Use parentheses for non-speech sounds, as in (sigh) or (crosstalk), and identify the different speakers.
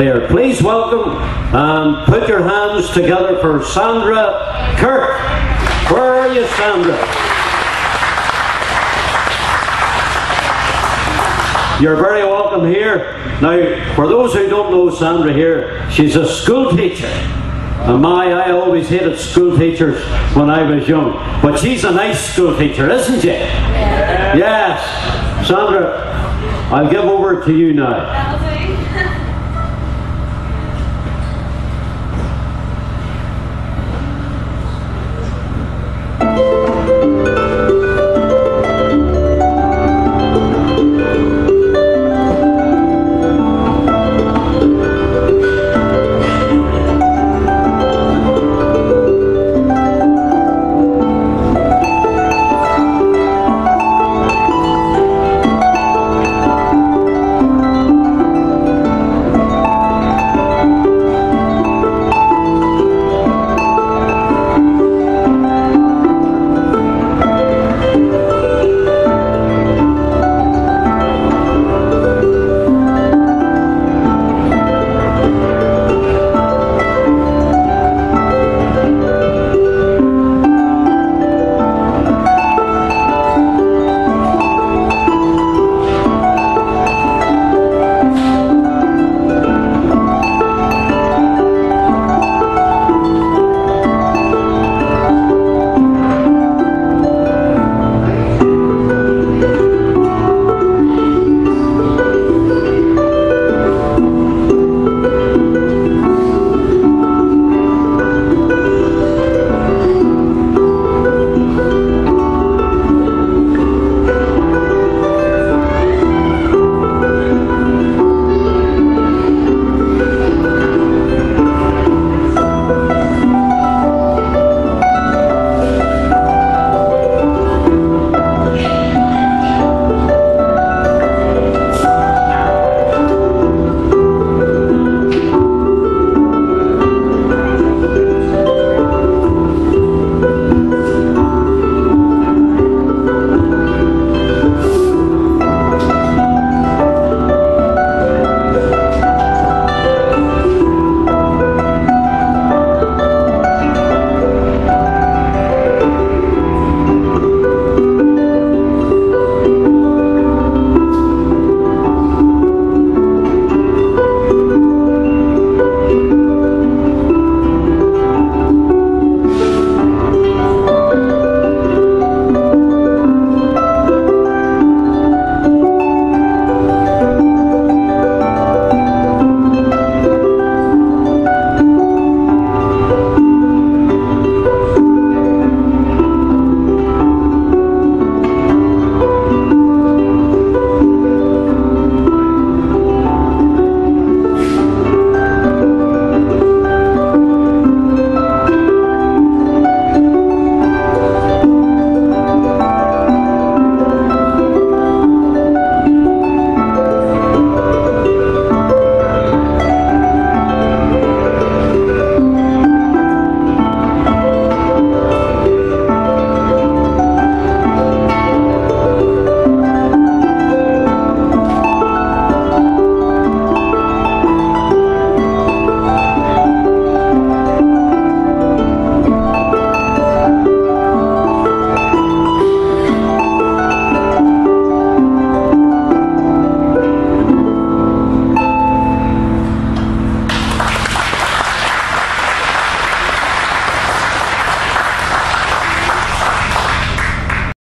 Speaker 1: player. Please welcome and put your hands together for Sandra Kirk. Where are you, Sandra? You're very welcome here. Now, for those who don't know Sandra here, she's a school teacher. And my, I always hated school teachers when I was young. But she's a nice school teacher, isn't she?
Speaker 2: Yeah.
Speaker 1: Yes. Sandra, I'll give over to you now. (laughs)